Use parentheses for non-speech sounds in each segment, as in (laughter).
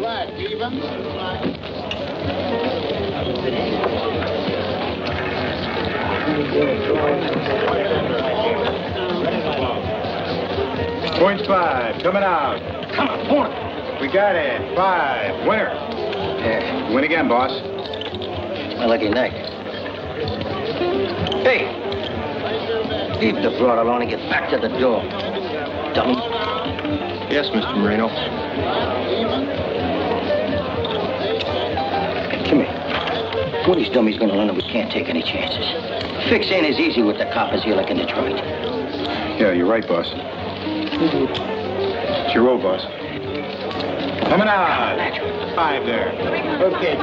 Black, even. Point five, coming out. Come on, point. We got it. Five, winner. Yeah, Win again, boss. my lucky night. Hey! Leave the broad alone and get back to the door. Dummy. Yes, Mr. Moreno. Of these dummies gonna learn that we can't take any chances. Fix ain't as easy with the coppers here like in Detroit. Yeah, you're right, boss. It's your roll, boss. Coming out. Five there. Okay,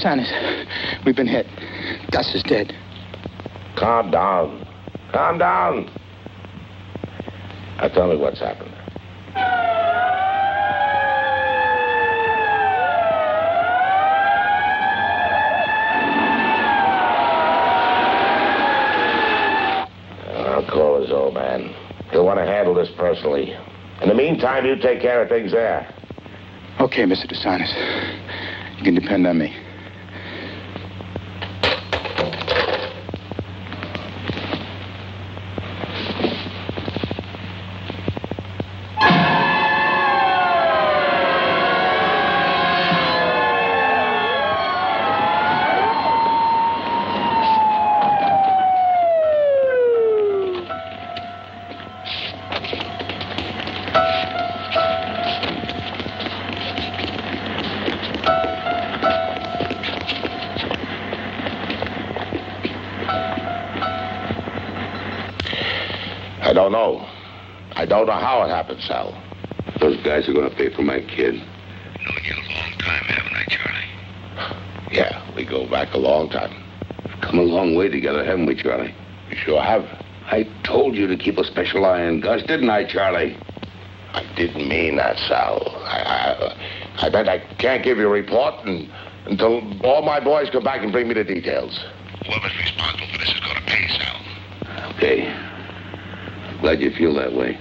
DeSantis, we've been hit. Gus is dead. Calm down. Calm down. Now tell me what's happened. I'll call his old man. He'll want to handle this personally. In the meantime, you take care of things there. Okay, Mr. DeSantis. You can depend on me. Going to pay for my kid. Known you a long time, haven't I, Charlie? Yeah, we go back a long time. We've come a long way together, haven't we, Charlie? We sure have. I told you to keep a special eye on Gus, didn't I, Charlie? I didn't mean that, Sal. I, I, I bet I can't give you a report and, until all my boys come back and bring me the details. Whoever's responsible for this is going to pay, Sal. Okay. Glad you feel that way.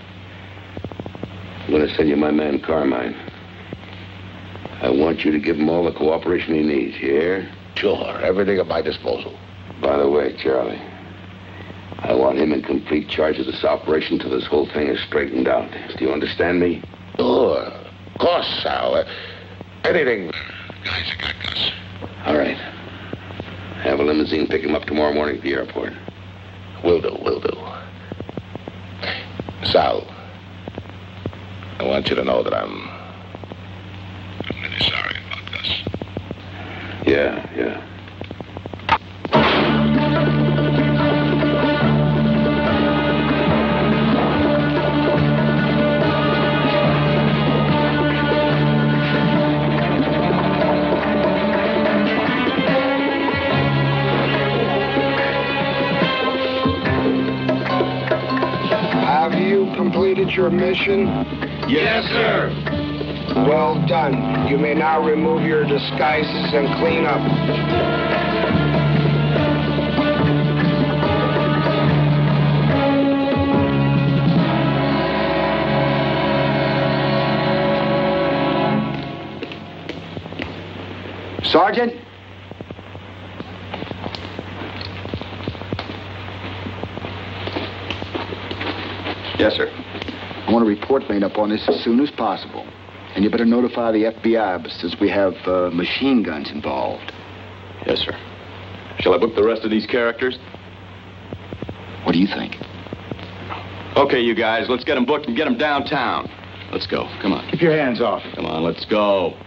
I'm to send you my man Carmine. I want you to give him all the cooperation he needs, you hear? Sure, everything at my disposal. By the way, Charlie, I want him in complete charge of this operation till this whole thing is straightened out. Do you understand me? Sure, of course, Sal. Uh, anything. Guys that got Gus. All right. Have a limousine pick him up tomorrow morning at the airport. Will do, will do. Sal, I want you to know that I'm. I'm really sorry about this. Yeah, yeah. Have you completed your mission? Yes, sir. Well done. You may now remove your disguises and clean up. Sergeant? Yes, sir. I want a report made up on this as soon as possible. And you better notify the FBI since we have uh, machine guns involved. Yes, sir. Shall I book the rest of these characters? What do you think? Okay, you guys, let's get them booked and get them downtown. Let's go. Come on. Keep your hands off. Come on, let's go.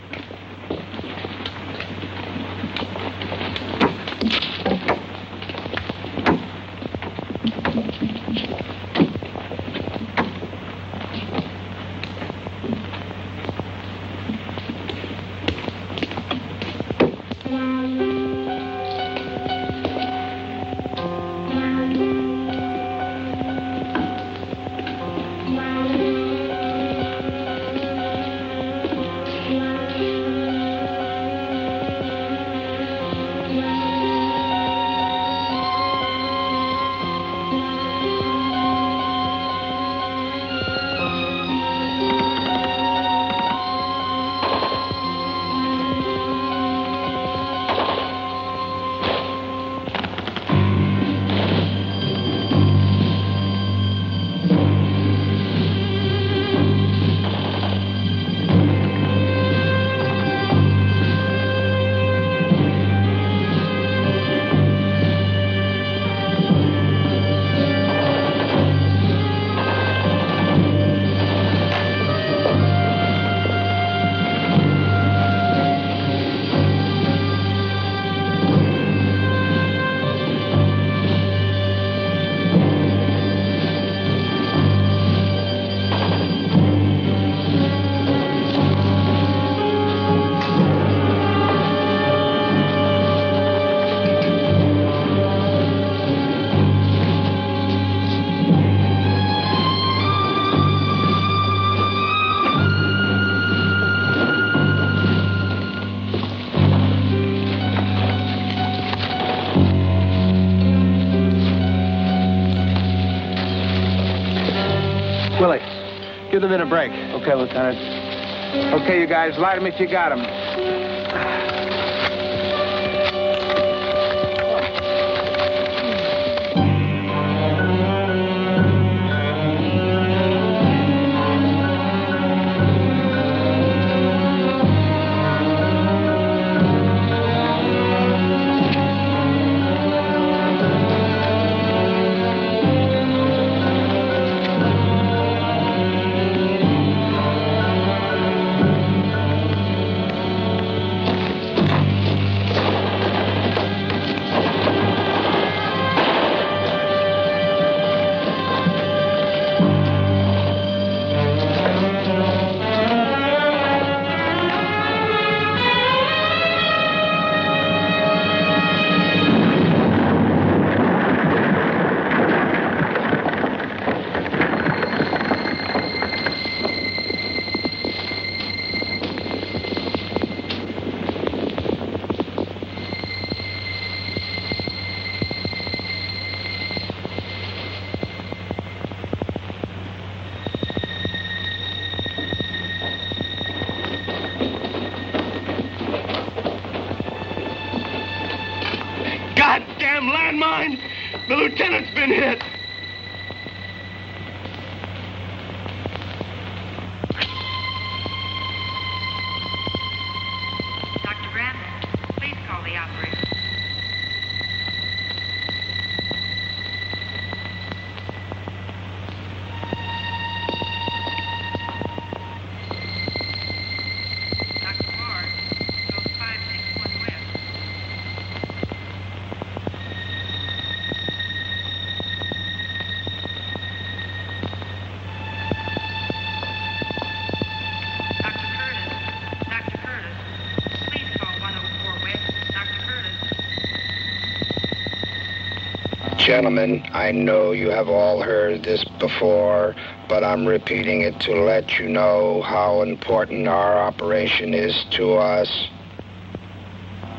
Them in a break. Okay, Lieutenant. Okay, you guys, light 'em if you got got 'em. Gentlemen, I know you have all heard this before, but I'm repeating it to let you know how important our operation is to us.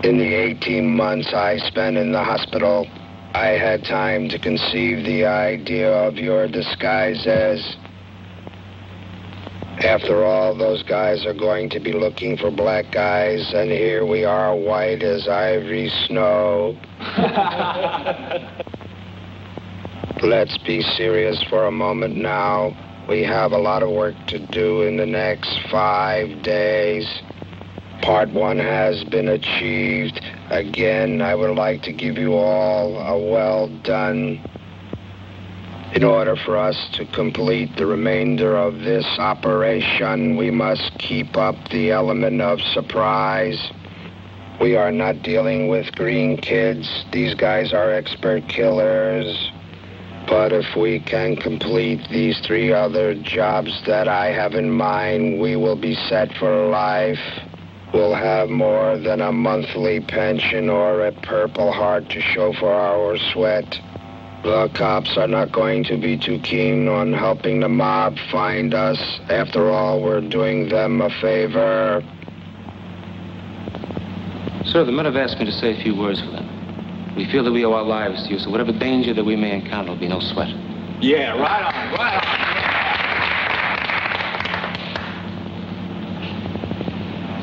In the 18 months I spent in the hospital, I had time to conceive the idea of your disguise as. After all, those guys are going to be looking for black guys, and here we are, white as ivory snow. (laughs) Let's be serious for a moment now. We have a lot of work to do in the next five days. Part one has been achieved. Again, I would like to give you all a well done. In order for us to complete the remainder of this operation, we must keep up the element of surprise. We are not dealing with green kids. These guys are expert killers. But if we can complete these three other jobs that I have in mind, we will be set for life. We'll have more than a monthly pension or a purple heart to show for our sweat. The cops are not going to be too keen on helping the mob find us. After all, we're doing them a favor. Sir, the men have asked me to say a few words for them. We feel that we owe our lives to you, so whatever danger that we may encounter will be no sweat. Yeah, right on, right on.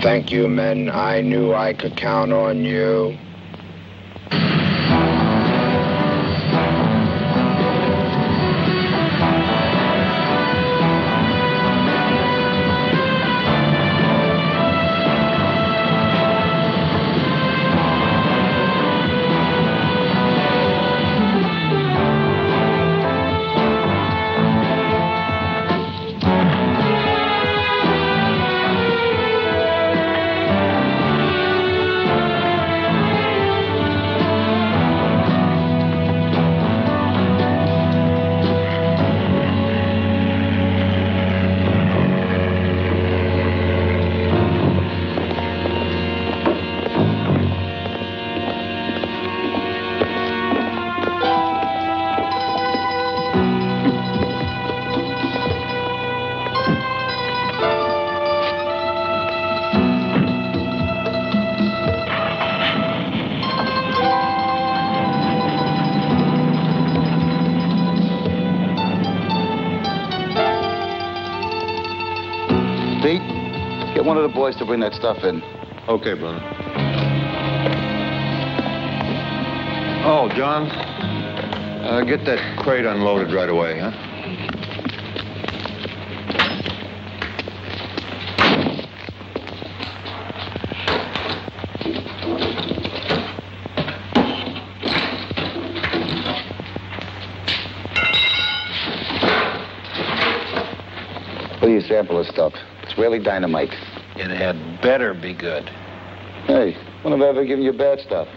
Thank you, men. I knew I could count on you. Boys to bring that stuff in. Okay, brother. Oh, John, uh, get that crate unloaded right away, huh? What do you sample this stuff? It's really dynamite. Better be good. Hey, when have I ever given you bad stuff?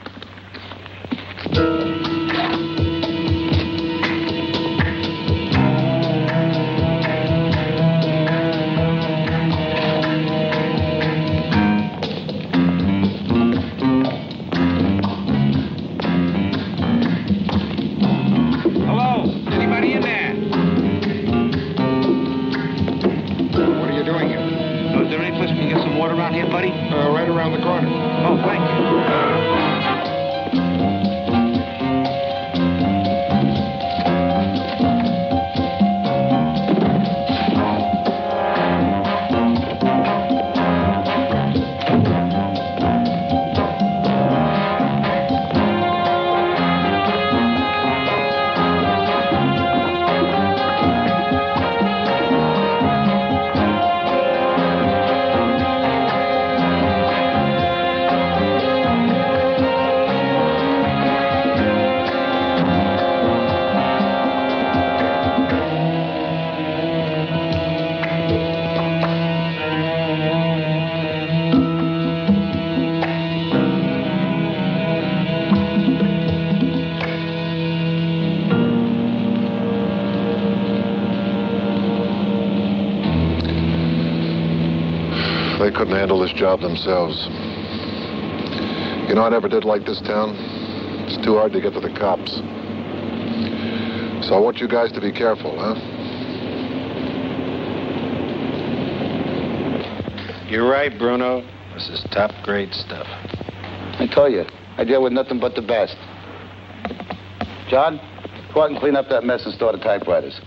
They couldn't handle this job themselves. You know, I never did like this town. It's too hard to get to the cops. So I want you guys to be careful, huh? You're right, Bruno. This is top grade stuff. I tell you, I deal with nothing but the best. John, go out and clean up that mess and store the typewriters.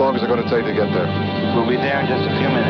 Longer is it going to take to get there? We'll be there in just a few minutes,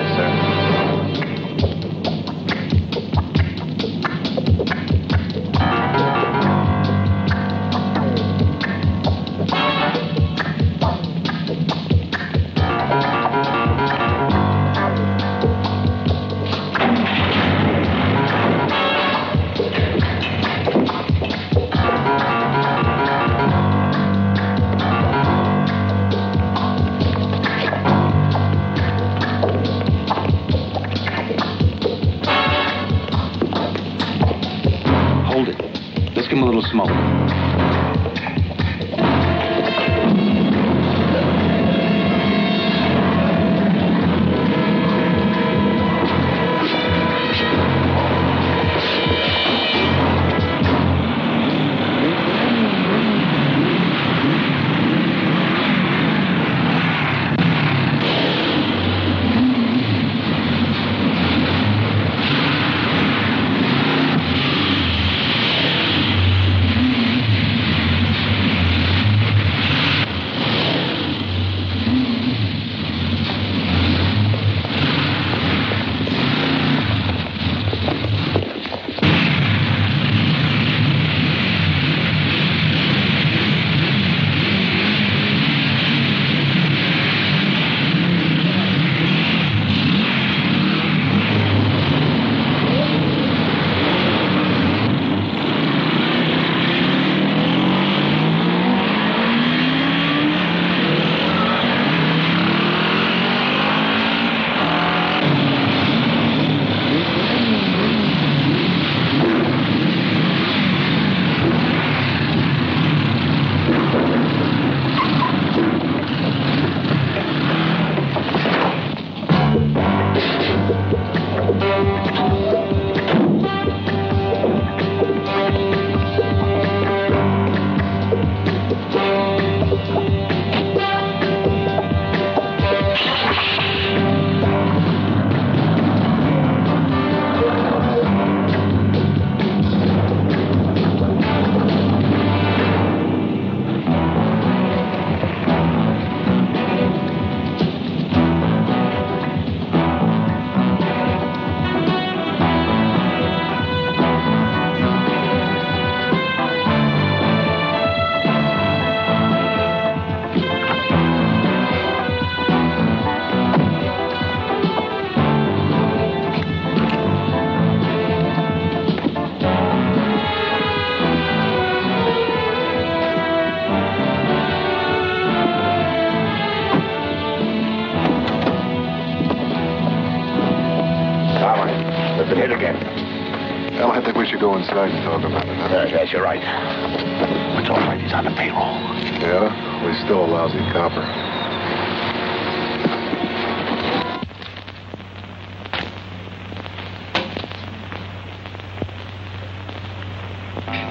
Huh? Yes, yes, you're right. It's all right. He's on the payroll. Yeah? Well, he's still a lousy copper.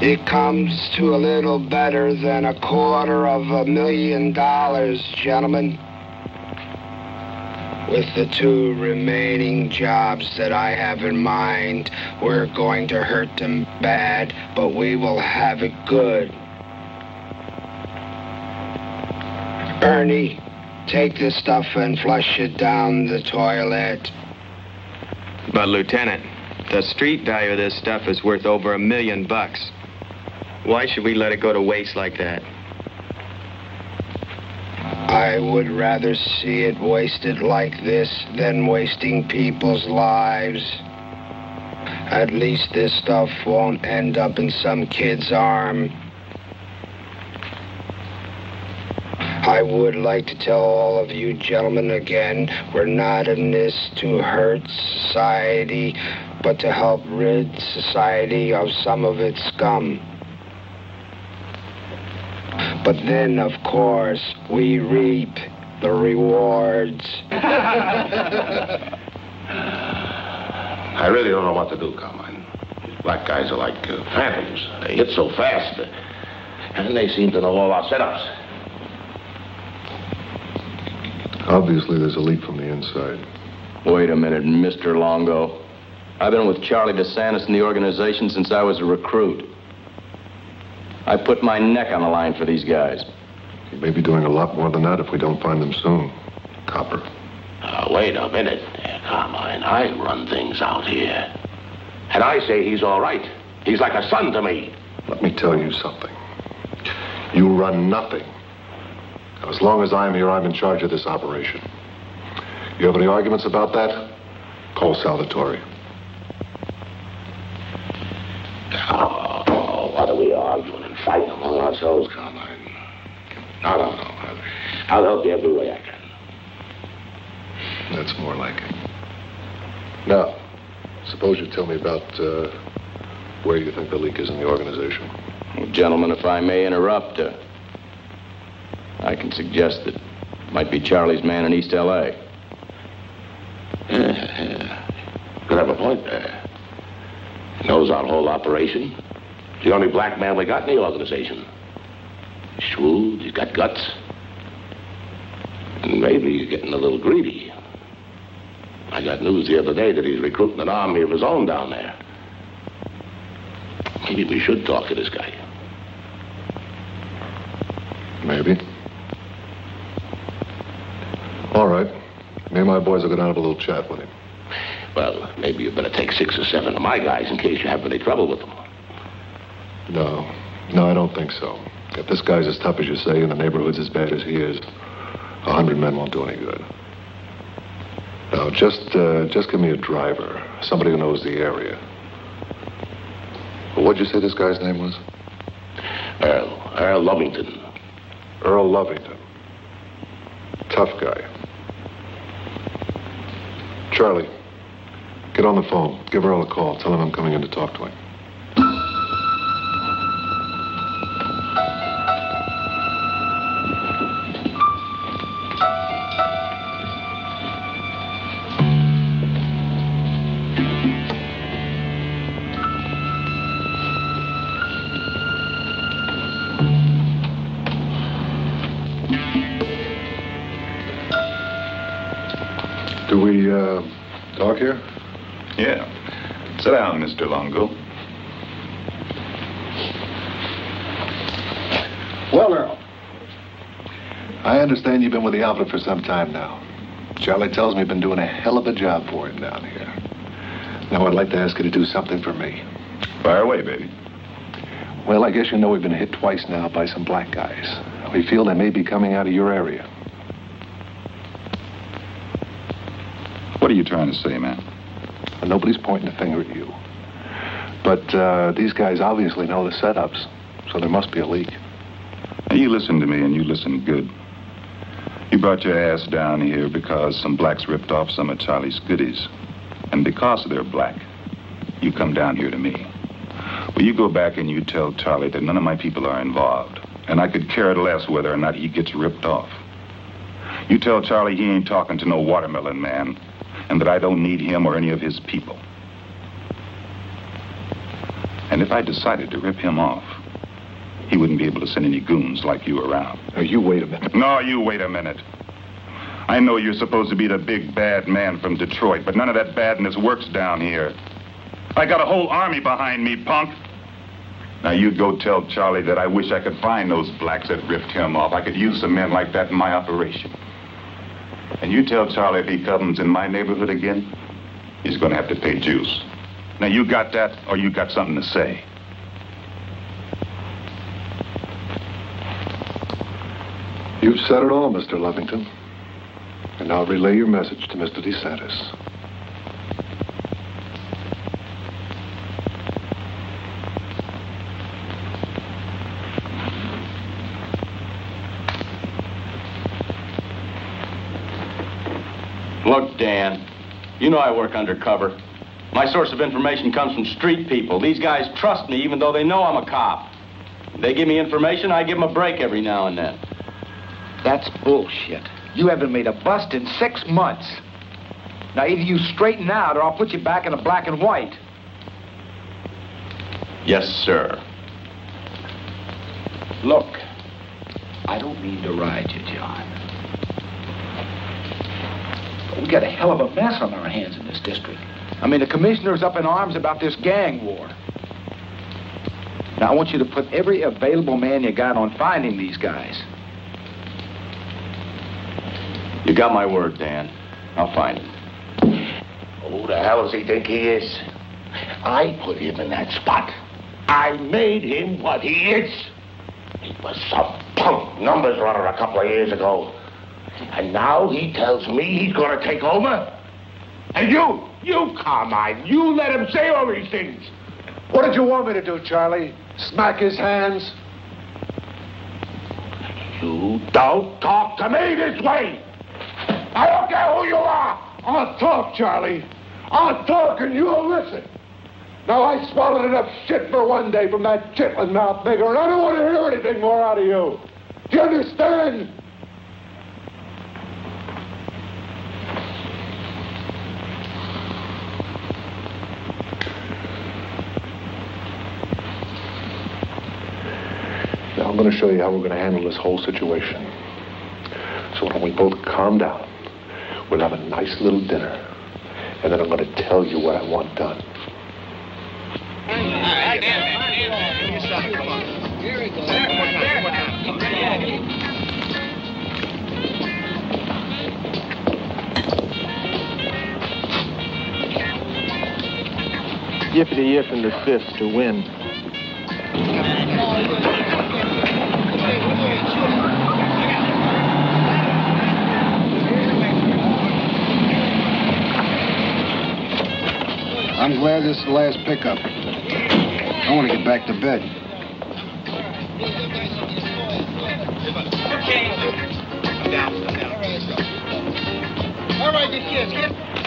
It comes to a little better than a quarter of a million dollars, gentlemen. With the two remaining jobs that I have in mind, we're going to hurt them bad, but we will have it good. Ernie, take this stuff and flush it down the toilet. But, Lieutenant, the street value of this stuff is worth over a million bucks. Why should we let it go to waste like that? I would rather see it wasted like this than wasting people's lives. At least this stuff won't end up in some kid's arm. I would like to tell all of you gentlemen again, we're not in this to hurt society, but to help rid society of some of its scum. But then, of course, we reap the rewards. (laughs) I really don't know what to do, Carmine. These black guys are like uh, phantoms. They hit so fast, uh, and they seem to know all our setups. Obviously, there's a leak from the inside. Wait a minute, Mr. Longo. I've been with Charlie DeSantis in the organization since I was a recruit. I put my neck on the line for these guys. He may be doing a lot more than that if we don't find them soon. Copper. Uh, wait a minute Carmine. I run things out here. And I say he's all right. He's like a son to me. Let me tell you something. You run nothing. As long as I'm here, I'm in charge of this operation. You have any arguments about that? Call Salvatore. Oh, what are we arguing and fighting among ourselves, Carmine? No, no, no. I'll, I'll help you every way I can. That's more like it. Now, suppose you tell me about uh, where you think the leak is in the organization. Well, gentlemen, if I may interrupt, uh, I can suggest that it might be Charlie's man in East L.A. Yeah, yeah. Could have a point there. He knows our whole operation. He's the only black man we got in the organization. He's shrewd, he's got guts. And maybe he's getting a little greedy. I got news the other day that he's recruiting an army of his own down there. Maybe we should talk to this guy. Maybe. All right. Me and my boys will go down and have a little chat with him. Well, maybe you better take six or seven of my guys in case you have any trouble with them. No. No, I don't think so. If this guy's as tough as you say and the neighborhood's as bad as he is, a hundred men won't do any good. Now, just, uh, just give me a driver, somebody who knows the area. Well, what'd you say this guy's name was? Earl. Earl Lovington. Earl Lovington. Tough guy. Charlie, get on the phone. Give Earl a call. Tell him I'm coming in to talk to him. Mr. Longo. Well, Earl. I understand you've been with the outfit for some time now. Charlie tells me you've been doing a hell of a job for him down here. Now, I'd like to ask you to do something for me. Fire away, baby. Well, I guess you know we've been hit twice now by some black guys. We feel they may be coming out of your area. What are you trying to say, man? Nobody's pointing a finger at you. But uh, these guys obviously know the setups, so there must be a leak. Now, you listen to me, and you listen good. You brought your ass down here because some blacks ripped off some of Charlie's goodies. And because they're black, you come down here to me. Well, you go back and you tell Charlie that none of my people are involved, and I could care less whether or not he gets ripped off. You tell Charlie he ain't talking to no watermelon man, and that I don't need him or any of his people. And if I decided to rip him off, he wouldn't be able to send any goons like you around. Now, you wait a minute. No, you wait a minute. I know you're supposed to be the big bad man from Detroit, but none of that badness works down here. I got a whole army behind me, punk. Now you go tell Charlie that I wish I could find those blacks that ripped him off. I could use some men like that in my operation. And you tell Charlie if he comes in my neighborhood again, he's going to have to pay juice. Now you got that, or you got something to say? You've said it all, Mr. Lovington. And I'll relay your message to Mr. DeSantis. Look, Dan, you know I work undercover. My source of information comes from street people. These guys trust me even though they know I'm a cop. They give me information, I give them a break every now and then. That's bullshit. You haven't made a bust in six months. Now, either you straighten out or I'll put you back in a black and white. Yes, sir. Look, I don't mean to ride you, John. But we got a hell of a mess on our hands in this district. I mean, the commissioner's up in arms about this gang war. Now, I want you to put every available man you got on finding these guys. You got my word, Dan. I'll find him. Oh, who the hell does he think he is? I put him in that spot. I made him what he is. He was some punk numbers runner a couple of years ago. And now he tells me he's going to take over? And you, you, Carmine, you let him say all these things. What did you want me to do, Charlie? Smack his hands? You don't talk to me this way. I don't care who you are. I'll talk, Charlie. I'll talk and you'll listen. Now, I swallowed enough shit for one day from that chitlin mouth nigger, and I don't want to hear anything more out of you. Do you understand? Now, I'm going to show you how we're going to handle this whole situation. So when we both calm down, we'll have a nice little dinner. And then I'm going to tell you what I want done. Yippity yip and the fifth to win. I'm glad this is the last pickup. I want to get back to bed. All right, you kids, get.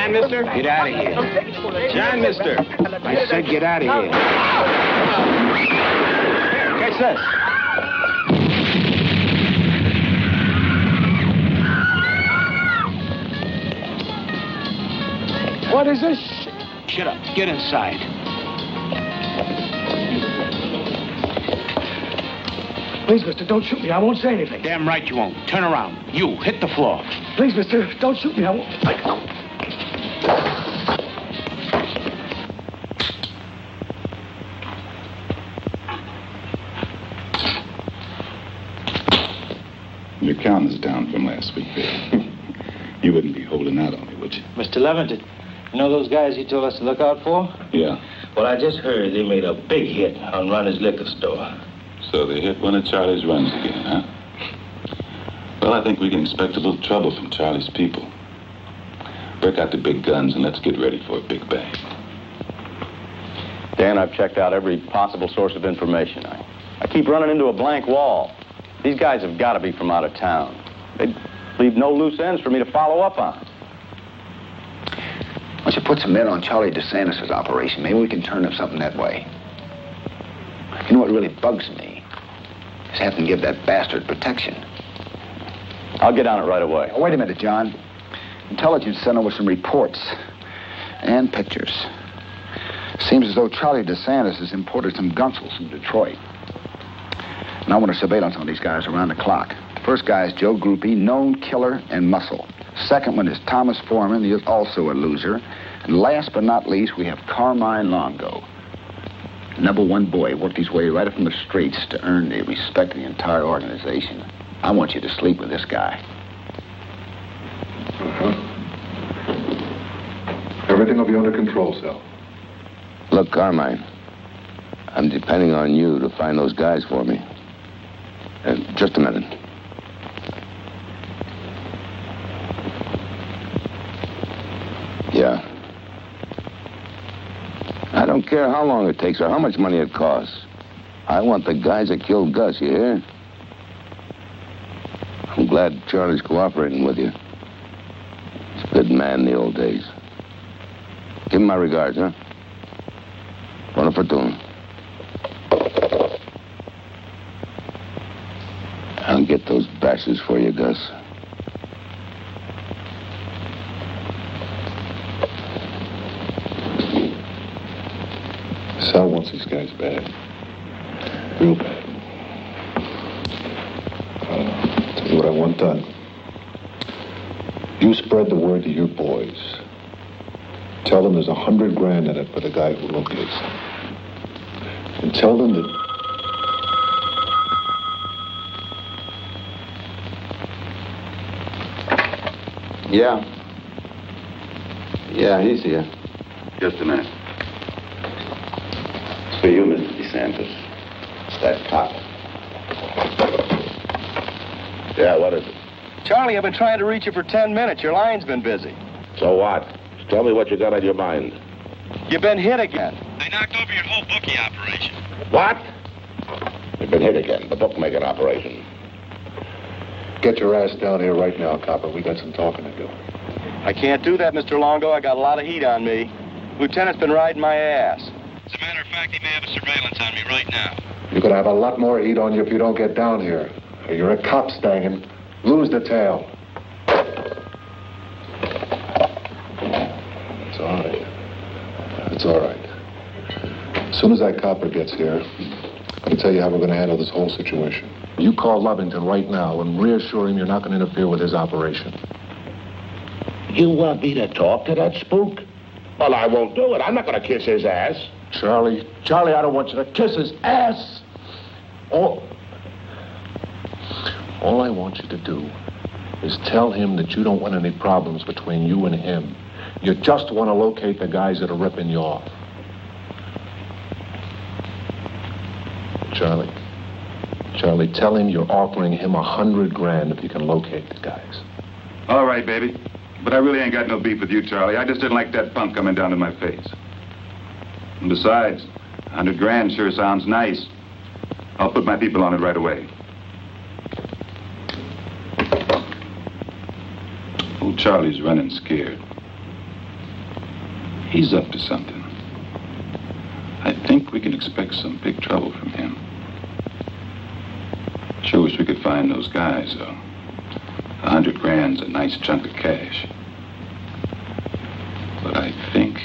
John, mister, get out of here. John, mister. I said get out of here. Catch this. What is this? Shut up. Get inside. Please, mister, don't shoot me. I won't say anything. Damn right you won't. Turn around. You, hit the floor. Please, mister, don't shoot me. I won't. I, Mr. Levington, you know those guys you told us to look out for? Yeah. Well, I just heard they made a big hit on Ronnie's liquor store. So they hit one of Charlie's runs again, huh? Well, I think we can expect a little trouble from Charlie's people. Break out the big guns and let's get ready for a big bang. Dan, I've checked out every possible source of information. I, I keep running into a blank wall. These guys have got to be from out of town. They leave no loose ends for me to follow up on. Don't you put some men on Charlie DeSantis' operation? Maybe we can turn up something that way. You know what really bugs me? Is having to give that bastard protection. I'll get on it right away. Oh, wait a minute, John. Intelligence sent over some reports and pictures. Seems as though Charlie DeSantis has imported some gunsels from Detroit. And I want a surveillance on some of these guys around the clock. The first guy is Joe Groupie, known killer and muscle. Second one is Thomas Foreman, he is also a loser. And last but not least, we have Carmine Longo. Number one boy worked his way right up from the streets to earn the respect of the entire organization. I want you to sleep with this guy. Everything will be under control, Sal. Look, Carmine, I'm depending on you to find those guys for me. Uh, just a minute. Yeah. I don't care how long it takes or how much money it costs. I want the guys that killed Gus, you hear? I'm glad Charlie's cooperating with you. He's a good man in the old days. Give him my regards, huh? Buona fortuna. I'll get those bashes for you, Gus. Sal wants these guys bad. Real bad. Uh, tell you what I want done. You spread the word to your boys. Tell them there's a hundred grand in it for the guy who locates them. And tell them that Yeah. Yeah, he's here. Just a minute. It's for you, Mr. DeSantis. It's that cop. Yeah, what is it? Charlie, I've been trying to reach you for 10 minutes. Your line's been busy. So what? Just tell me what you got on your mind. You've been hit again. They knocked over your whole bookie operation. What? You've been hit again. The bookmaking operation. get your ass down here right now, copper. We got some talking to do. I can't do that, Mr. Longo. I got a lot of heat on me. Lieutenant's been riding my ass. As a matter of fact, he may have a surveillance on me right now. You're gonna have a lot more heat on you if you don't get down here. You're a cop, Stangen. Lose the tail. It's all right. It's all right. As soon as that copper gets here, I'm gonna tell you how we're gonna handle this whole situation. You call Lovington right now and reassure him you're not gonna interfere with his operation. You want me to talk to that spook? Well, I won't do it. I'm not going to kiss his ass. Charlie, Charlie, I don't want you to kiss his ass. All, all I want you to do is tell him that you don't want any problems between you and him. You just want to locate the guys that are ripping you off. Charlie, Charlie, tell him you're offering him a hundred grand if you can locate the guys. All right, baby. But I really ain't got no beef with you, Charlie. I just didn't like that punk coming down in my face. And besides, a hundred grand sure sounds nice. I'll put my people on it right away. Old Charlie's running scared. He's up to something. I think we can expect some big trouble from him. Sure wish we could find those guys, though. A hundred grand's a nice chunk of cash. But I think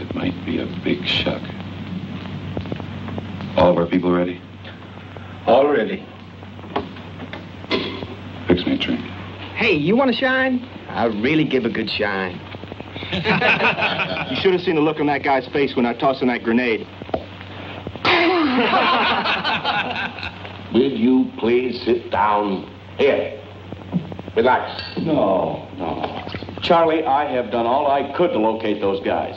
it might be a big shuck. All of our people ready? All ready. Fix me a drink. Hey, you want to shine? I really give a good shine. (laughs) You should have seen the look on that guy's face when I tossed him that grenade. (laughs) Will you please sit down? Here. Relax. No, no. Charlie, I have done all I could to locate those guys.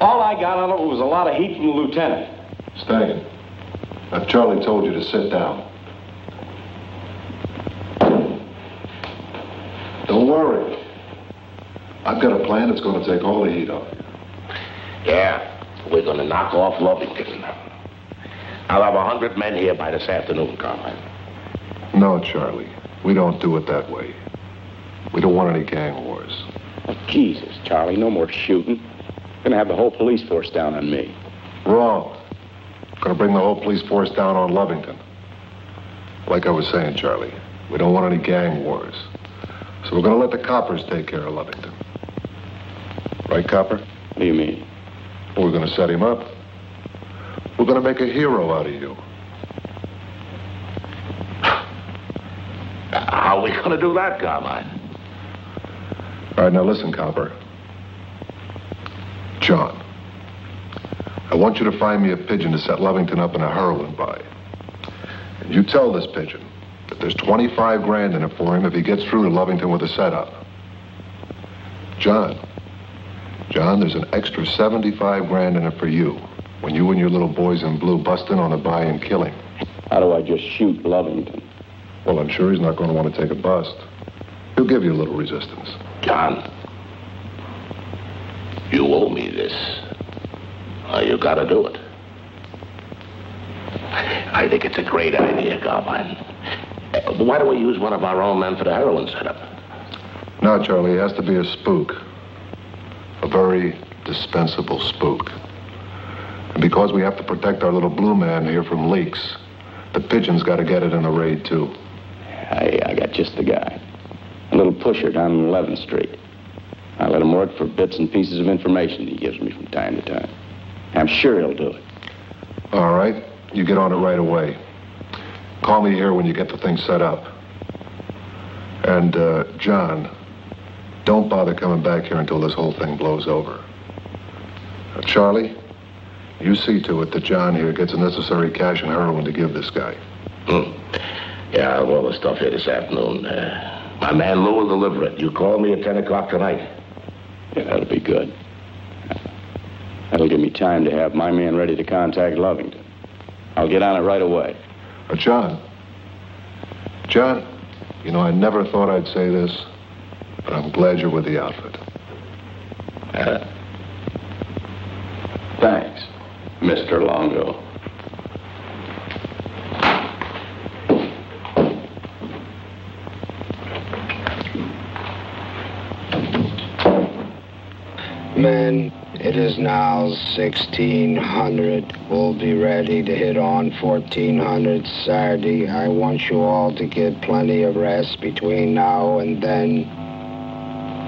All I got out of it was a lot of heat from the lieutenant. Stangen, now Charlie told you to sit down. Don't worry. I've got a plan that's going to take all the heat off you. Yeah, we're going to knock off Lovington. I'll have a hundred men here by this afternoon, Carmine. No, Charlie. We don't do it that way. We don't want any gang wars. Oh, Jesus, Charlie, no more shooting. Gonna have the whole police force down on me. Wrong. Gonna bring the whole police force down on Lovington. Like I was saying, Charlie, we don't want any gang wars. So we're gonna let the coppers take care of Lovington. Right, Copper? What do you mean? We're gonna set him up. We're gonna make a hero out of you. How are we going to do that, Carmine? All right, now listen, Copper. John, I want you to find me a pigeon to set Lovington up in a heroin buy. And you tell this pigeon that there's 25 grand in it for him if he gets through to Lovington with a setup. John, John, there's an extra 75 grand in it for you when you and your little boys in blue bust in on the buy and kill him. How do I just shoot Lovington? Well, I'm sure he's not going to want to take a bust. He'll give you a little resistance. John, you owe Uh, you got to do it. I think it's a great idea. Uh, Why don't we use one of our own men for the heroin setup? No, Charlie, it has to be a spook. A very dispensable spook. And because we have to protect our little blue man here from leaks, the pigeon's got to get it in a raid, too. I, I got just the guy. A little pusher down on 11th Street. I let him work for bits and pieces of information he gives me from time to time. I'm sure he'll do it. All right. You get on it right away. Call me here when you get the thing set up. And, uh, John, don't bother coming back here until this whole thing blows over. Now, Charlie, you see to it that John here gets the necessary cash and heroin to give this guy. Hmm. Yeah, I'll have all the stuff here this afternoon. Uh, my man Lou will deliver it. You call me at 10 o'clock tonight. Yeah, that'll be good. That'll give me time to have my man ready to contact Lovington. I'll get on it right away. Uh, John. John, you know, I never thought I'd say this, but I'm glad you're with the outfit. Uh, thanks, Mr. Longo. Men, it is now 1600. We'll be ready to hit on 1400 Saturday. I want you all to get plenty of rest between now and then.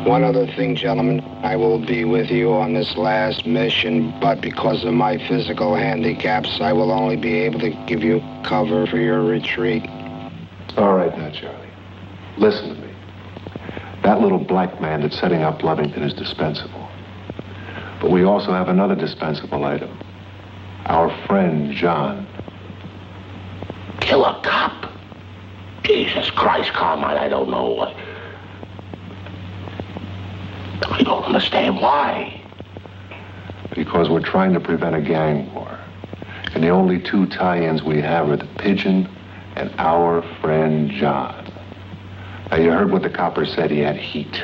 One other thing, gentlemen. I will be with you on this last mission, but because of my physical handicaps, I will only be able to give you cover for your retreat. All right now, Charlie. Listen to me. That little black man that's setting up Lovington is dispensable. But we also have another dispensable item. Our friend, John. Kill a cop? Jesus Christ, Carmine, I don't know what. I don't understand why. Because we're trying to prevent a gang war. And the only two tie-ins we have are the pigeon and our friend John. Now, you heard what the copper said. He had heat.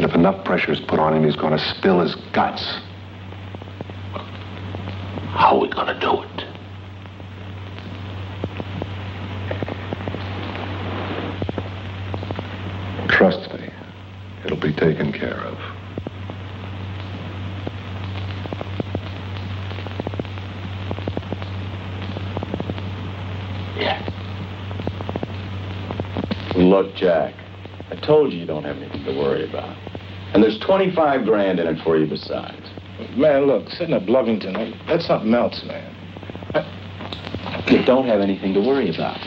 And if enough pressure is put on him, he's going to spill his guts. How are we going to do it? Trust me. It'll be taken care of. Yeah. Look, Jack, I told you you don't have anything to worry about. And there's 25 grand in it for you besides. Man, look, sitting up Lovington, that's something else, man. Uh, you don't have anything to worry about.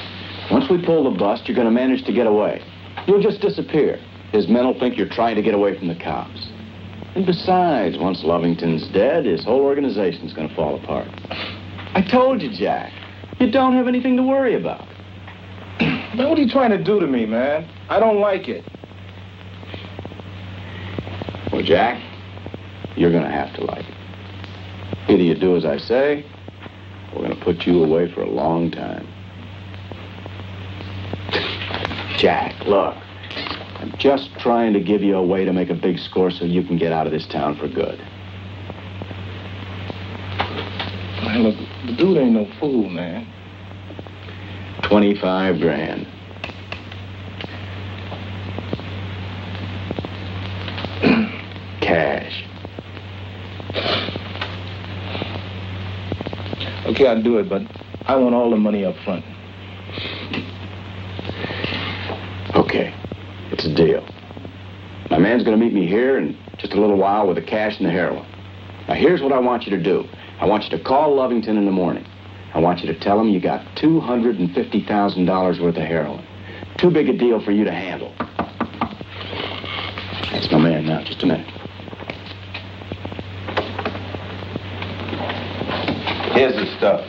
Once we pull the bust, you're going to manage to get away. You'll just disappear. His men will think you're trying to get away from the cops. And besides, once Lovington's dead, his whole organization's going to fall apart. I told you, Jack. You don't have anything to worry about. Man, what are you trying to do to me, man? I don't like it. Well, Jack, you're going to have to like it. Either you do as I say, or we're going to put you away for a long time. Jack, look. I'm just trying to give you a way to make a big score so you can get out of this town for good. Man, look, the dude ain't no fool, man. 25 grand. Cash. Okay, I'll do it, but I want all the money up front. Okay. It's a deal. My man's going to meet me here in just a little while with the cash and the heroin. Now, here's what I want you to do. I want you to call Lovington in the morning. I want you to tell him you got $250,000 worth of heroin. Too big a deal for you to handle. That's my man now. Just a minute. Here's the stuff.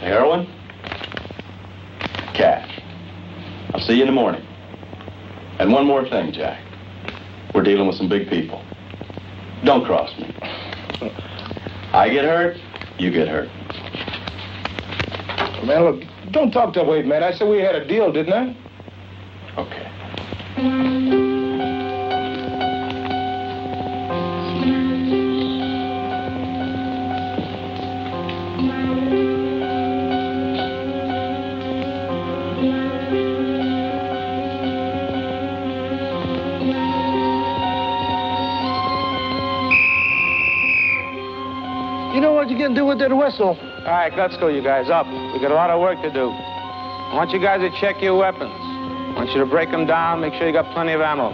Heroin? Cash. I'll see you in the morning. And one more thing, Jack. We're dealing with some big people. Don't cross me. I get hurt, you get hurt. Man, look, don't talk that way, man. I said we had a deal, didn't I? What you can do with that whistle? All right, let's go, you guys. Up. We got a lot of work to do. I want you guys to check your weapons. I want you to break them down, make sure you got plenty of ammo.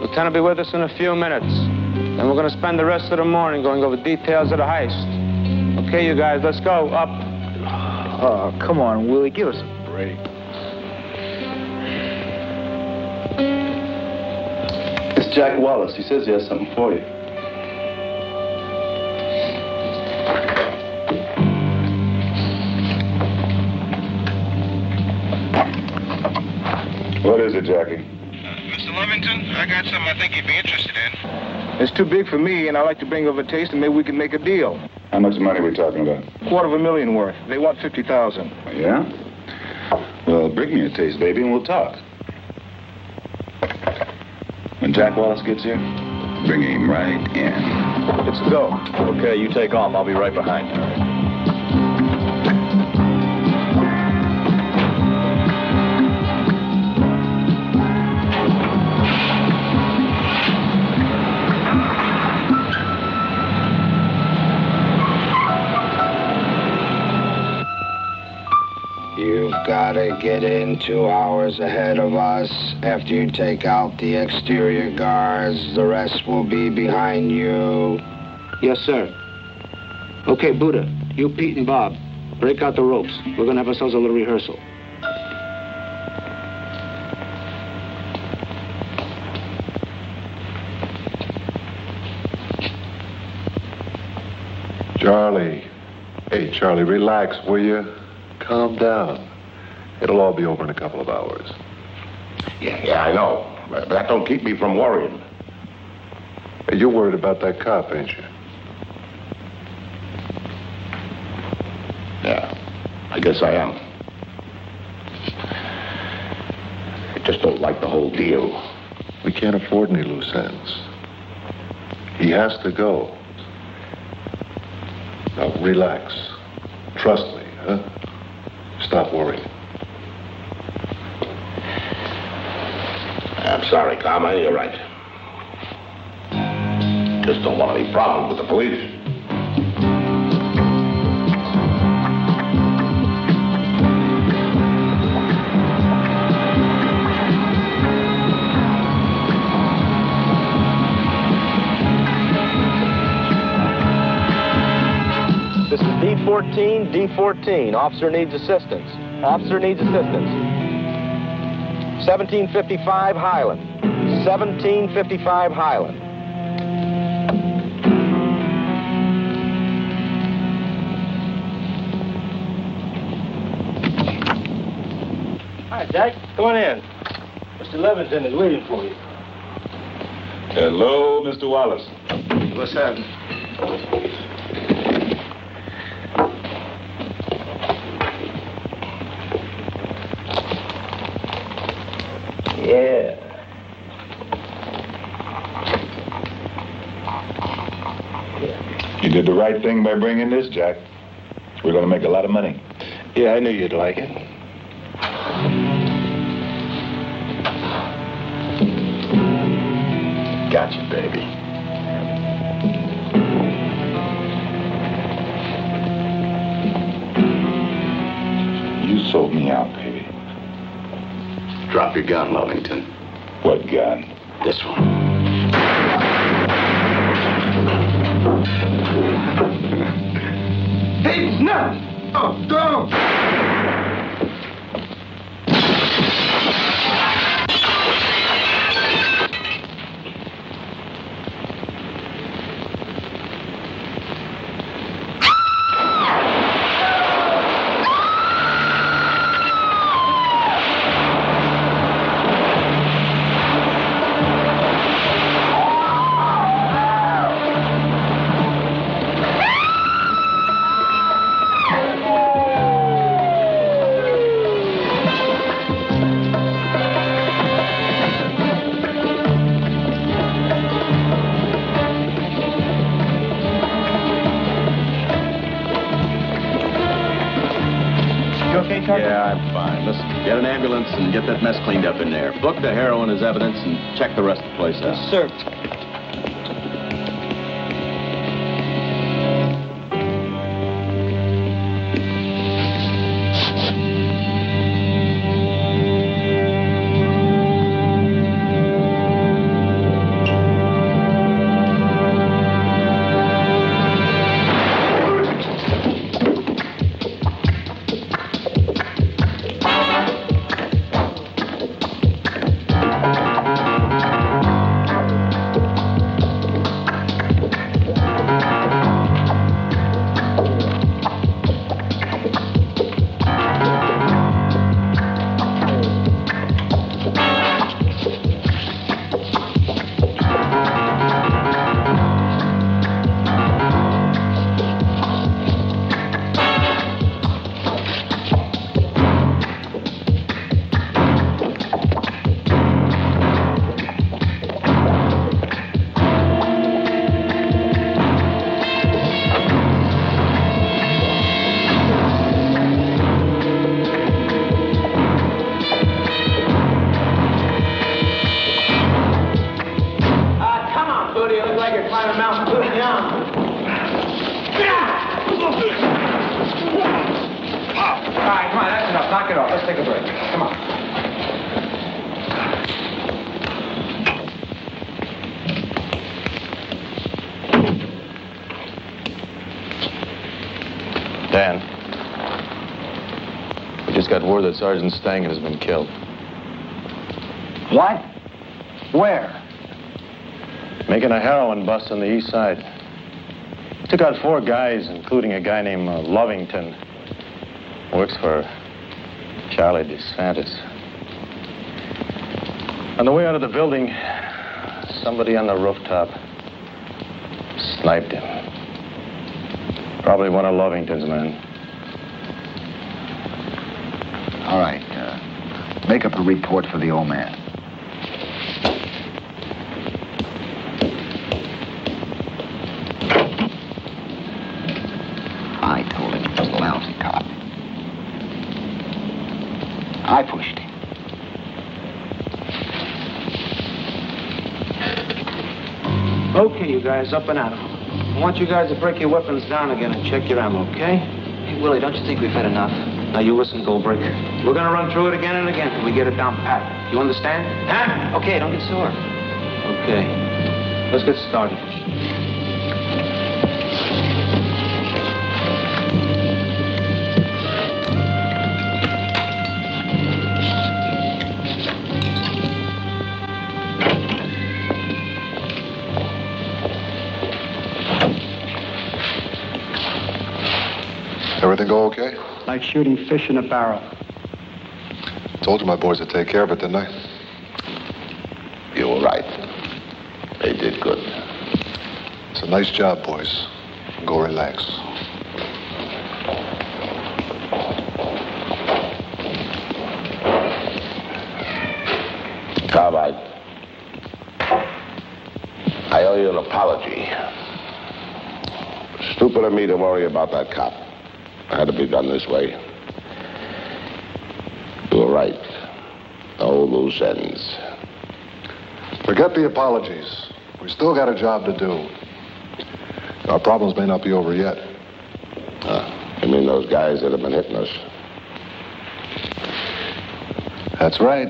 Lieutenant will be with us in a few minutes. Then we're going to spend the rest of the morning going over details of the heist. Okay, you guys, let's go. Up. Oh, come on, Willie, give us a break. It's Jack Wallace. He says he has something for you. What is it, Jackie? Mr. Lovington, I got something I think you'd be interested in. It's too big for me, and I'd like to bring over a taste, and maybe we can make a deal. How much money are we talking about? Quarter of a million worth. They want 50000 Yeah? Well, bring me a taste, baby, and we'll talk. When Jack Wallace gets here, bring him right in. It's a go. Okay, you take off. I'll be right behind you. To get in two hours ahead of us. After you take out the exterior guards, the rest will be behind you. Yes, sir. Okay, Buddha, you, Pete, and Bob, break out the ropes. We're going to have ourselves a little rehearsal. Charlie. Hey, Charlie, relax, will you? Calm down. It'll all be over in a couple of hours. Yeah, yeah, I know. But that don't keep me from worrying. You're worried about that cop, ain't you? Yeah, I guess I am. I just don't like the whole deal. We can't afford any loose ends. He has to go. Now, relax. Trust me, huh? Stop worrying. I'm sorry, Carmine, you're right. Just don't want any problems with the police. This is D14, D14. Officer needs assistance. Officer needs assistance. 1755 Highland. 1755 Highland. Hi, Jack. Come on in. Mr. Levinson is waiting for you. Hello, Mr. Wallace. What's happening? Right thing by bringing this, Jack. We're going to make a lot of money. Yeah, I knew you'd like it. Gotcha, baby. You sold me out, baby. Drop your gun, Lovington. What gun? This one. No! Oh, don't! That mess cleaned up in there. Book the heroin as evidence and check the rest of the place out. Yes, sir. Sergeant Stangen has been killed. What? Where? Making a heroin bust on the east side. Took out four guys, including a guy named uh, Lovington. Works for Charlie DeSantis. On the way out of the building, somebody on the rooftop sniped him. Probably one of Lovington's men. All right. Uh, make up a report for the old man. I told him he was a lousy cop. I pushed him. Okay, you guys, up and at 'em. I want you guys to break your weapons down again and check your ammo, okay? Hey, Willie, don't you think we've had enough? Now, you listen, Goldbrick. We're gonna run through it again and again till we get it down pat. You understand? Huh? Okay, don't get sore. Okay. Let's get started. Everything go okay? Like shooting fish in a barrel. I told you my boys would take care of it, didn't I? You were right. They did good. It's a nice job, boys. Go relax. Carmine. I owe you an apology. Stupid Stupid of me to worry about that cop. It had to be done this way. You were right. Forget the apologies. We still got a job to do. Our problems may not be over yet. Uh, you mean those guys that have been hitting us? That's right.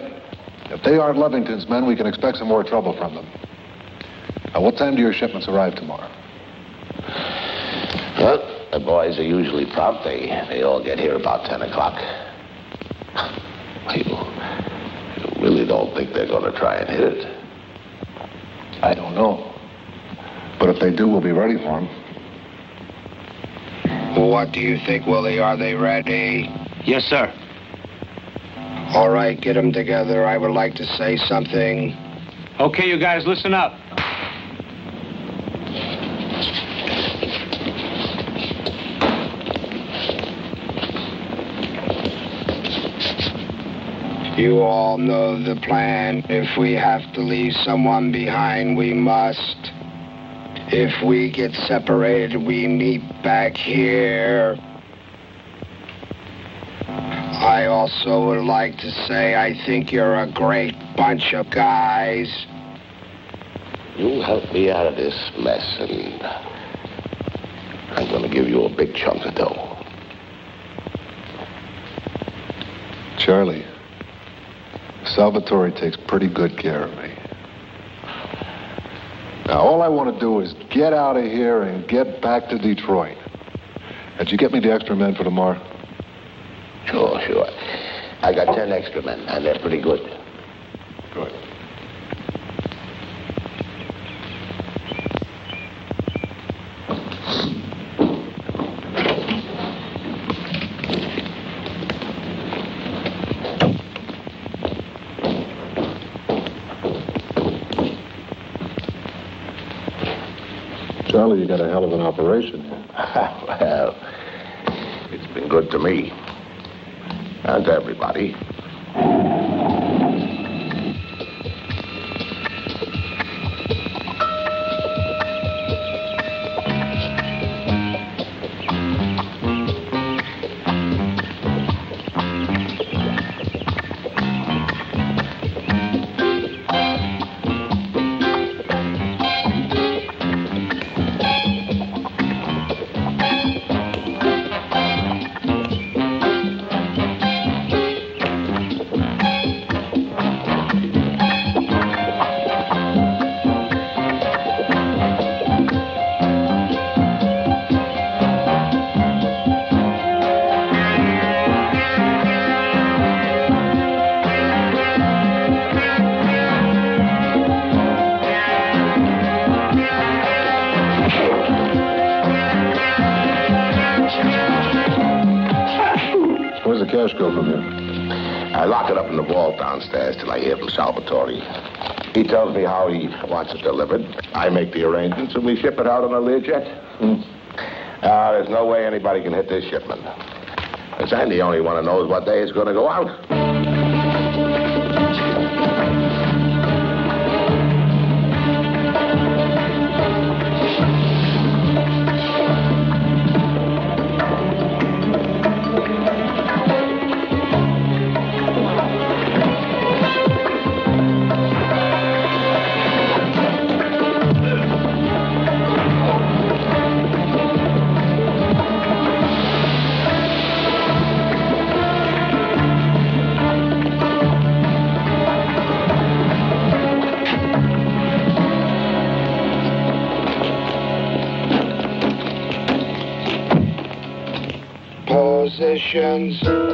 If they aren't Lovington's men, we can expect some more trouble from them. Now, what time do your shipments arrive tomorrow? Well, the boys are usually prompt. They, they all get here about 10 o'clock. You, you really don't think they're going to try and hit it? I don't know. But if they do, we'll be ready for them. What do you think, Willie? Are they ready? Yes, sir. All right, get them together. I would like to say something. Okay, you guys, listen up. You all know the plan. If we have to leave someone behind, we must. If we get separated, we meet back here. Uh, I also would like to say I think you're a great bunch of guys. You help me out of this mess, and I'm going to give you a big chunk of dough. Charlie, Salvatore takes pretty good care of me. Now, all I want to do is get out of here and get back to Detroit. Did you get me the extra men for tomorrow? Sure, sure. I got ten extra men, and they're pretty good. Good. Charlie, you got a hell of an operation here. (laughs) well, it's been good to me. And to everybody. Cash go from here? I lock it up in the vault downstairs till I hear from Salvatore. He tells me how he wants it delivered. I make the arrangements, and we ship it out on a Learjet. Hmm. Uh, there's no way anybody can hit this shipment. Because I'm the only one who knows what day it's going to go out. Positions.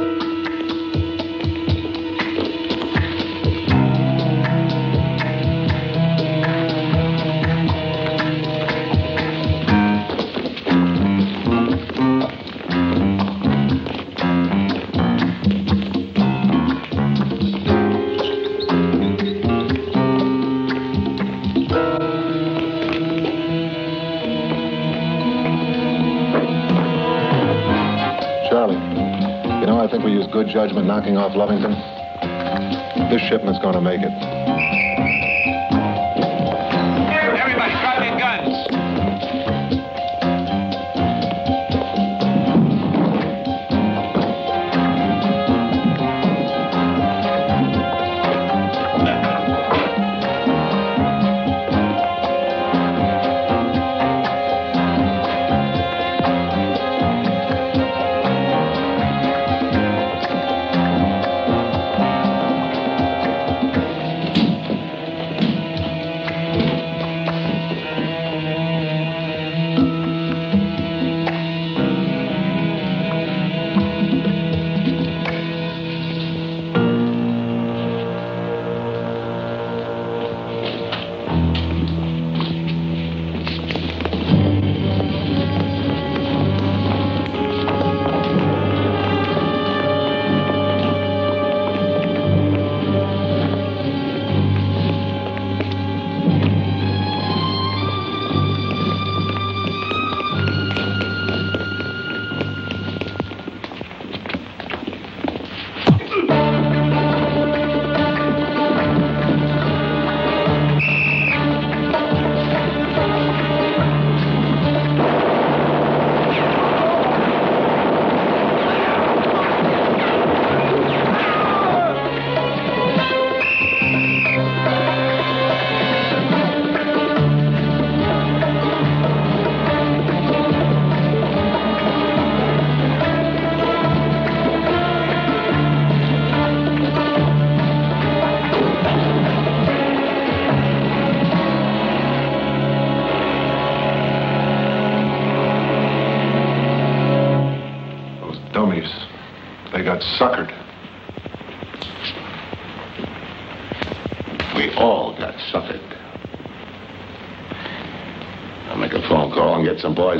Judgment knocking off Lovington. This shipment's going to make it.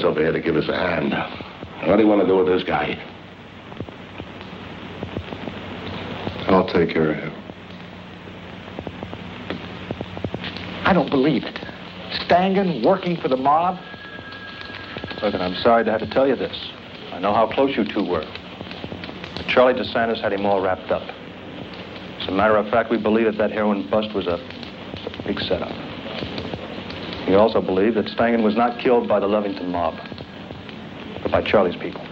Over here to give us a hand. What do you want to do with this guy? I'll take care of him. I don't believe it. Stangen working for the mob? Look, and I'm sorry to have to tell you this. I know how close you two were. But Charlie DeSantis had him all wrapped up. As a matter of fact, we believe that that heroin bust was a big setup. We also believe that Stangen was not killed by the Lovington mob, but by Charlie's people.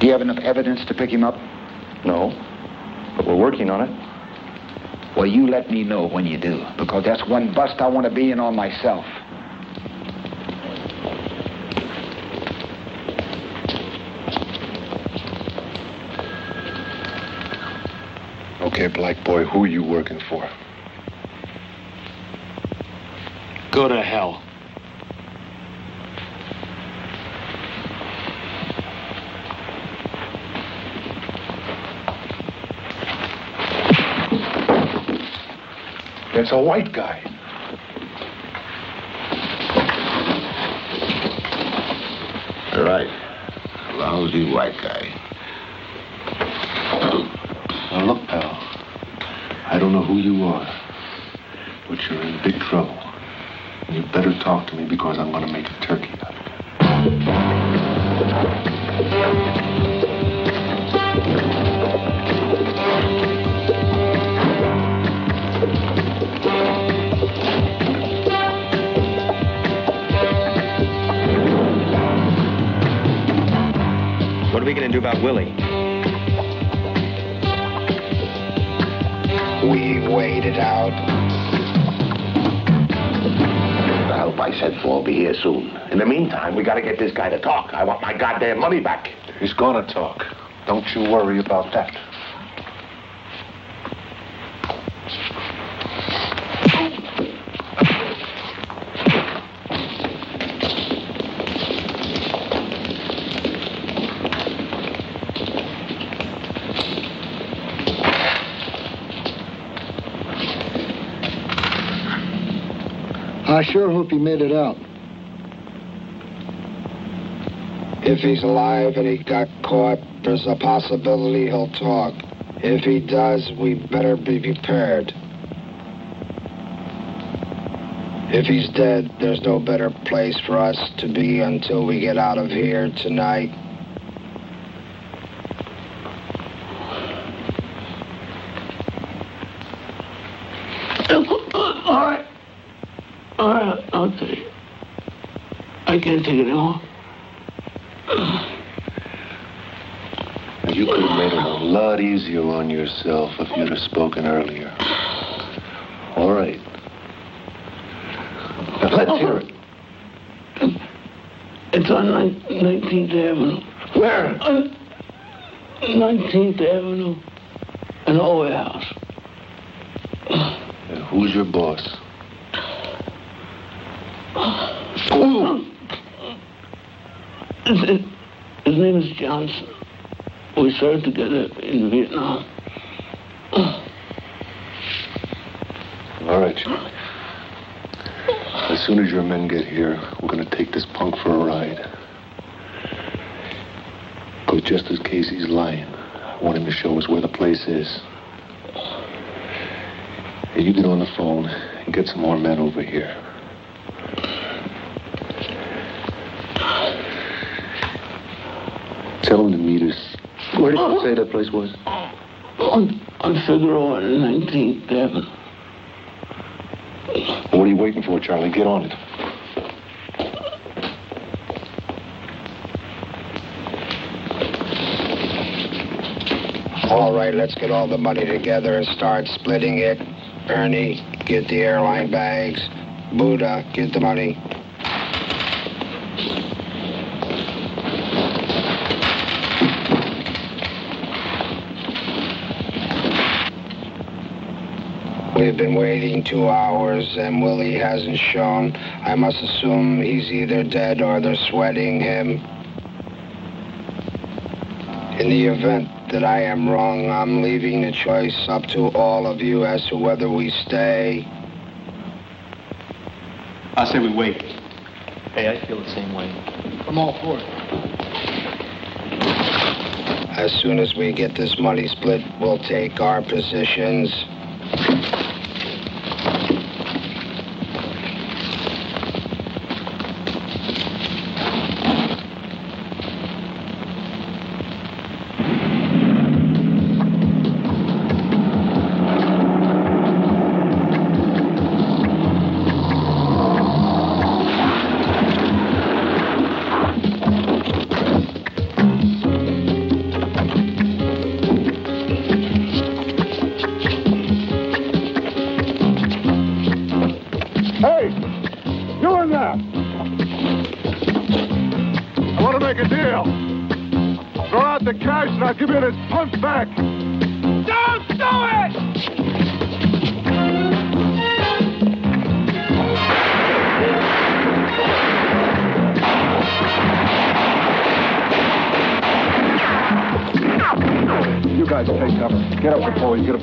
Do you have enough evidence to pick him up? No, but we're working on it. Well, you let me know when you do, because that's one bust I want to be in on myself. Okay, black boy, who are you working for? Go to hell. It's a white guy. Right. Lousy white guy. Now, look, pal. I don't know who you are, but you're in big trouble. And you better talk to me because I'm going to make a turkey out of you. What are we going to do about Willie? We waited out. I said for will be here soon. In the meantime, we gotta get this guy to talk. I want my goddamn money back. He's to talk. Don't you worry about that. I sure hope he made it out. If he's alive and he got caught, there's a possibility he'll talk. If he does, we better be prepared. If he's dead, there's no better place for us to be until we get out of here tonight. All right. All right, I'll take it. I take it anymore. You could have made it a lot easier on yourself if you'd have spoken earlier. All right. Now, let's hear it. It's on nine- 19th Avenue. Where? On 19th Avenue. An old house. And who's your boss? His, his name is Johnson. We served together in Vietnam. All right. As soon as your men get here, we're going to take this punk for a ride. But just as Casey's lying, I want him to show us where the place is. Hey, you get on the phone and get some more men over here. Tell them to meet us. Where did you say that place was? On, on Figueroa and 19th Avenue. What are you waiting for, Charlie? Get on it. All right, let's get all the money together and start splitting it. Ernie, get the airline bags. Buddha, get the money. We've been waiting two hours and Willie hasn't shown. I must assume he's either dead or they're sweating him. In the event that I am wrong, I'm leaving the choice up to all of you as to whether we stay. I say we wait. Hey, I feel the same way. I'm all for it. As soon as we get this money split, we'll take our positions.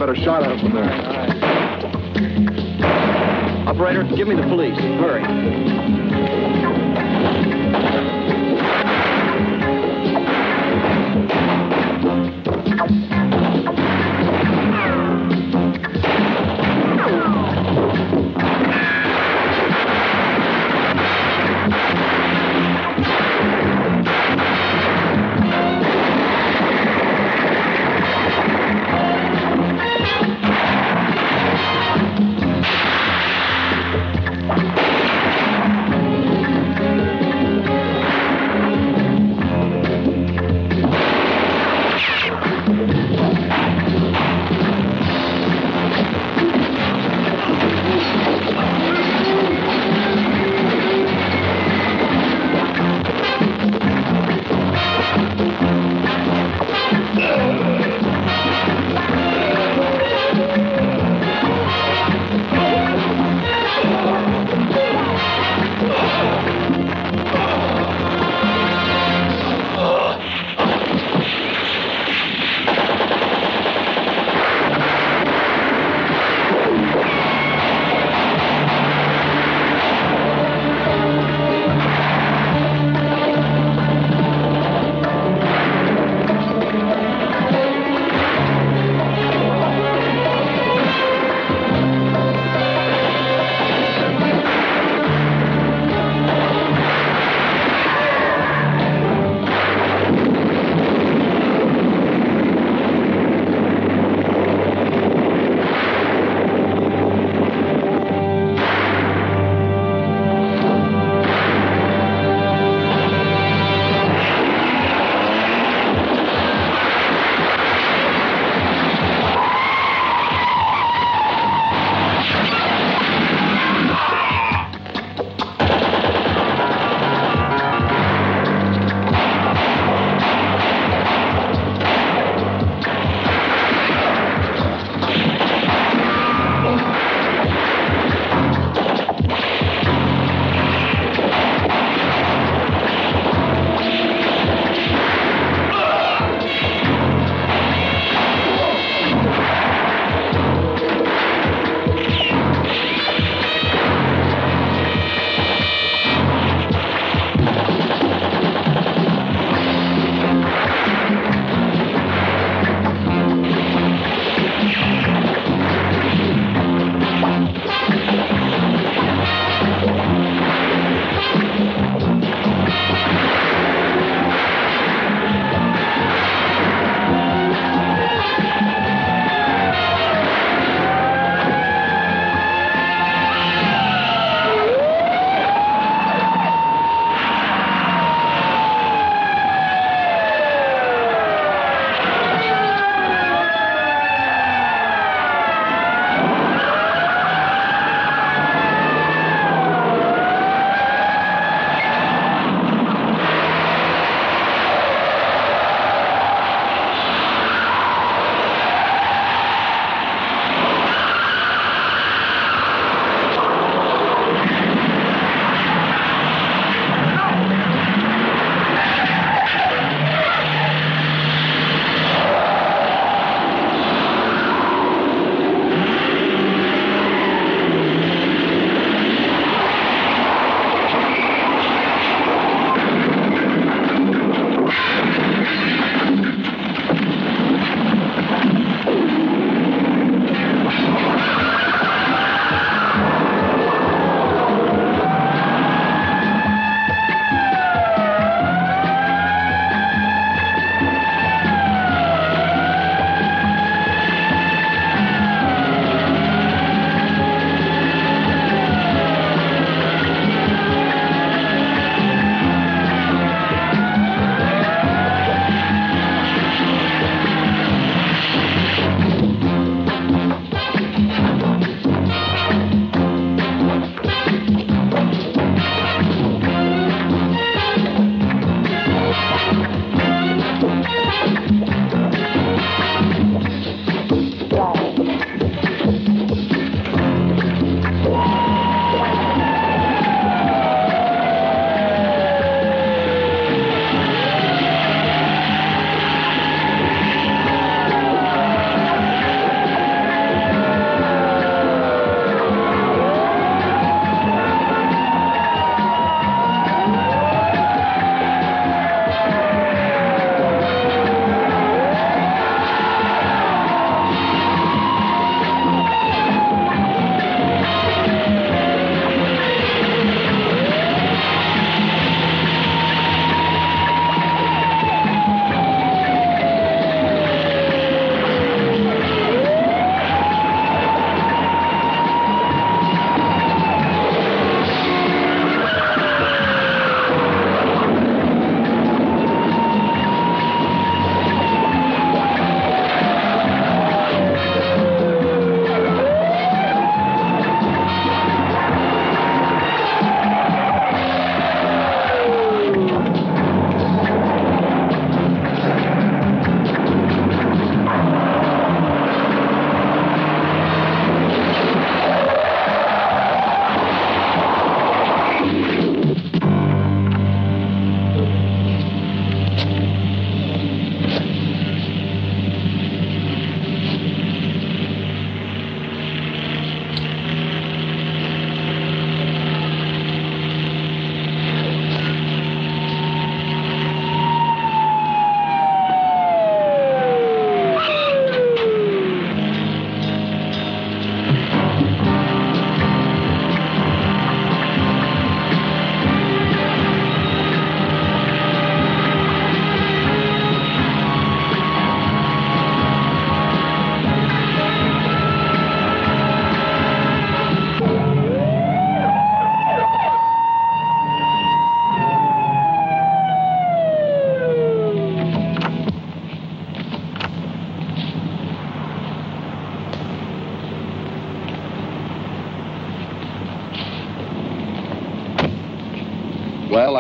Better shot at it from there. Operator, give me the police.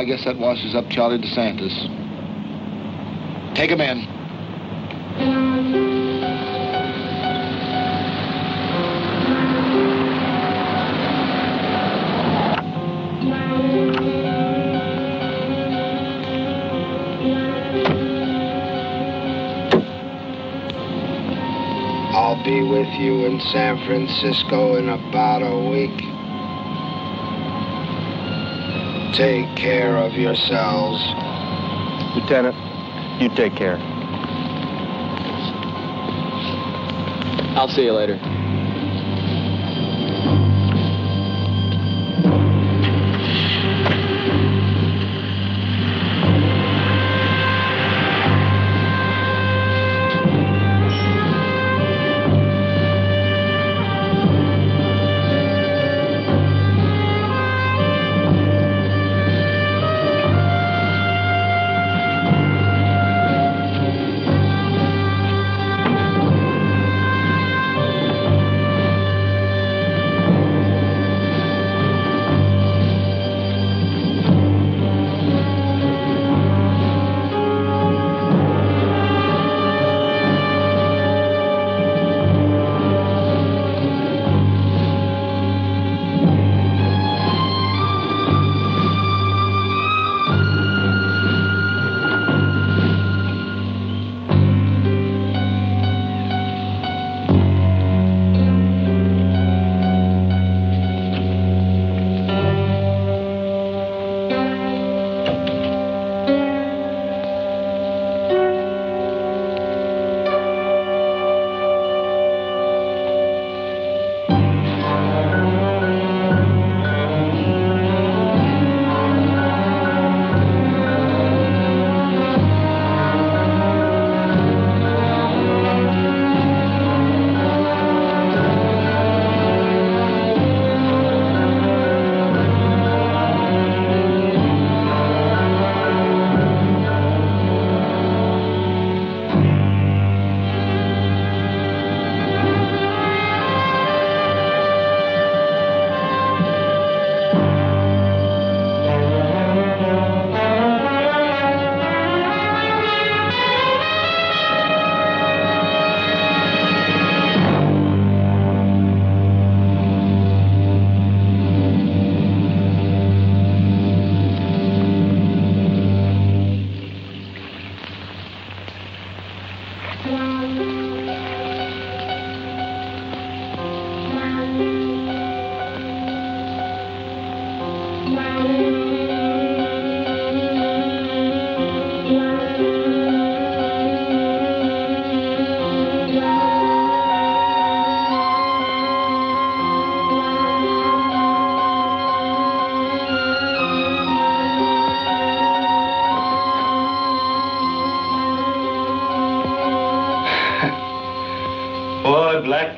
I guess that washes up Charlie DeSantis. Take him in. I'll be with you in San Francisco in about a week. Take care of yourselves. Lieutenant, you take care. I'll see you later.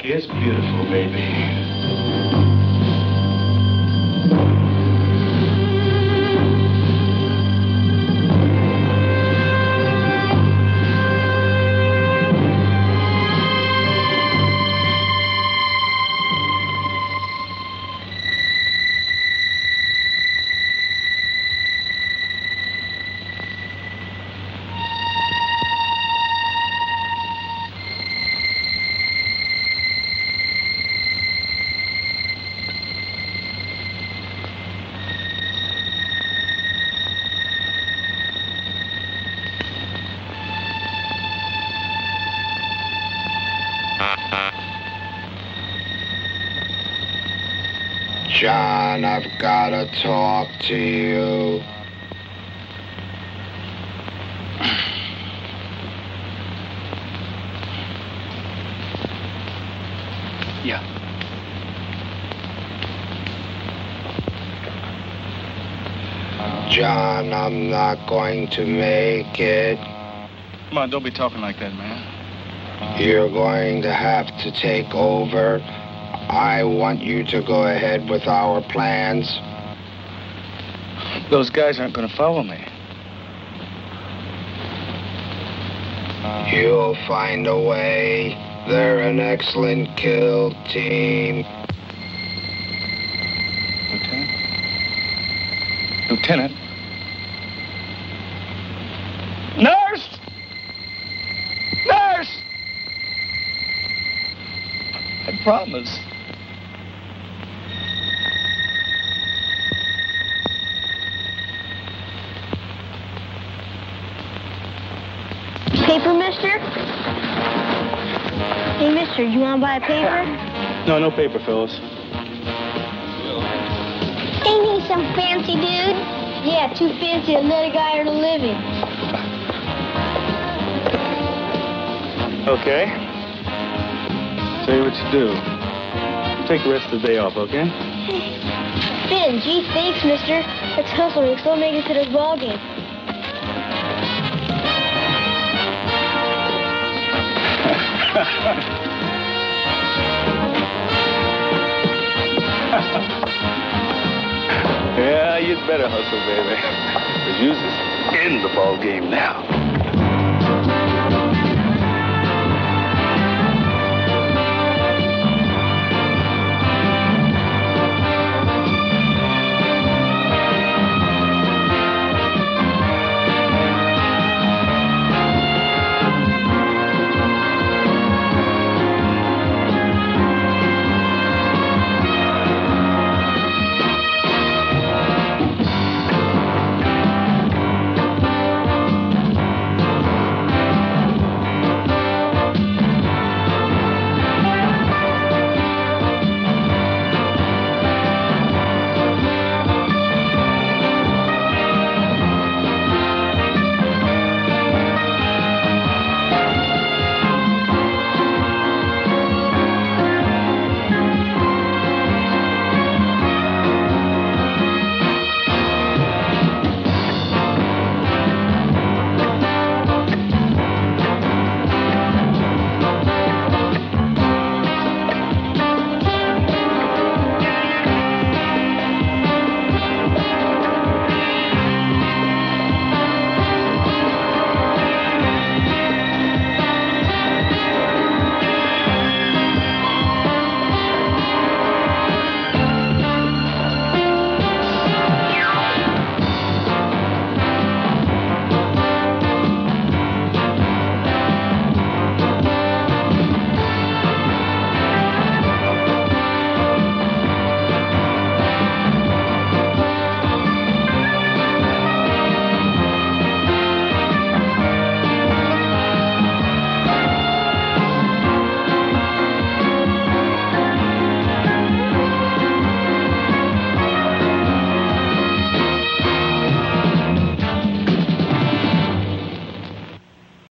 Is beautiful, baby. I've got to talk to you. Yeah. John, I'm not going to make it. Come on, don't be talking like that, man. You're going to have to take over. I want you to go ahead with our plans. Those guys aren't going to follow me. Uh, You'll find a way. They're an excellent kill team. Lieutenant? Lieutenant? Nurse! Nurse! I promise. Paper, mister? Hey, mister, you want to buy a paper? No, no paper, Phyllis. Ain't he some fancy dude? Yeah, too fancy to let a guy earn a living. Okay. Tell you what you do. Take the rest of the day off, okay? Finn, gee, thanks, mister. Let's hustle and still make it to this ball game. (laughs) yeah, you'd better hustle, baby. (laughs) Because you're in the ball game now.